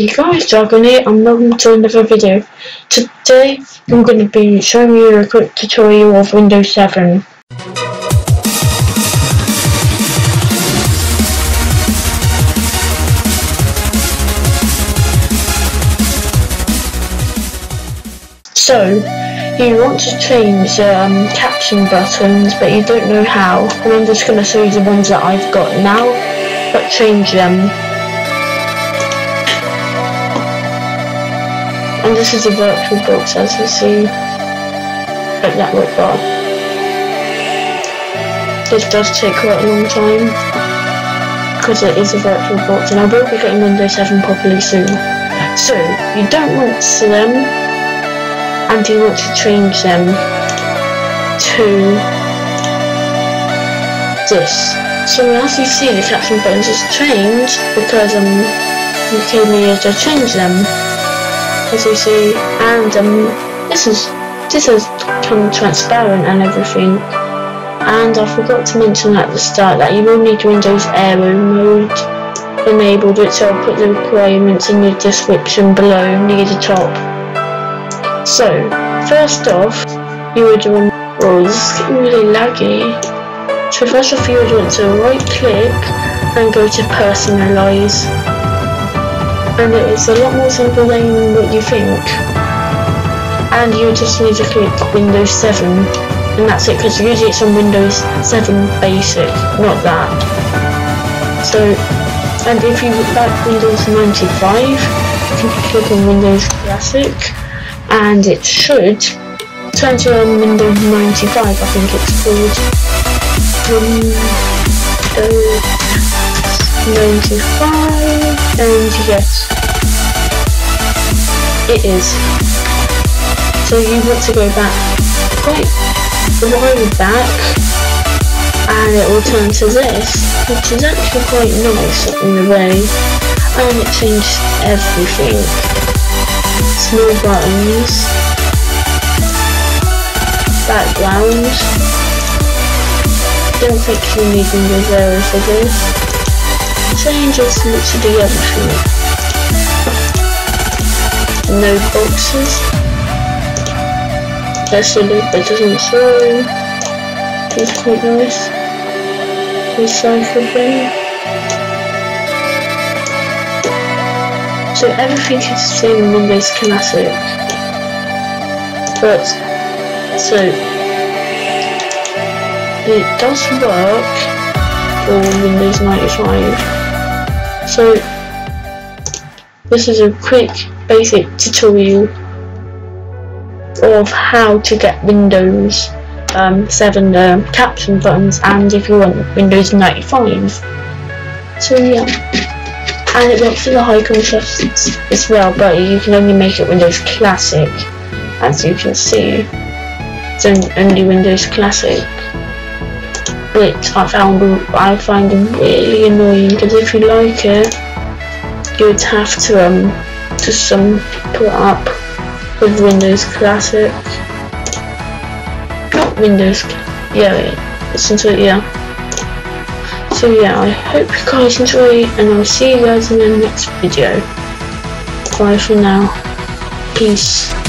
Hey guys, Dragon here and welcome to another video. Today I'm going to be showing you a quick tutorial of Windows 7. So, you want to change um, caption buttons but you don't know how and I'm just going to show you the ones that I've got now but change them this is a virtual box as you see at network work bar. This does take quite a long time because it is a virtual box and I will be getting Windows 7 properly soon. So you don't want to them and you want to change them to this. So as you see the caption buttons has changed because um came here to change them as you see, and um, this is this has become transparent and everything. And I forgot to mention at the start that you will need Windows Aero mode enabled, which I'll put the requirements in the description below near the top. So, first off, you would want, oh this is getting really laggy. So first off you would want to right click and go to personalise and it is a lot more simple than what you think. And you just need to click Windows 7 and that's it because usually it's on Windows 7 basic not that. So and if you like Windows 95 you can click on Windows Classic and it should turn to Windows 95 I think it's called. Um, Windows 95 and yes it is. So you want to go back a while back and it will turn to this, which is actually quite nice in a way and it changes everything. Small buttons, background, don't think you need Windows Aero for this, the everything no boxes. That's a loop that doesn't show. It's quite nice. Recyclable. So everything is the same in Windows Classic. But, so, it does work for Windows 95. So, this is a quick basic tutorial of how to get Windows um, 7 uh, caption buttons and if you want Windows 95 so yeah. And it works for the high contrast as well but you can only make it Windows Classic as you can see. It's only Windows Classic which I found I find really annoying because if you like it you would have to um to some put up with Windows Classic. Not Windows, yeah, listen to it, yeah. So yeah, I hope you guys enjoy and I'll see you guys in the next video. Bye for now. Peace.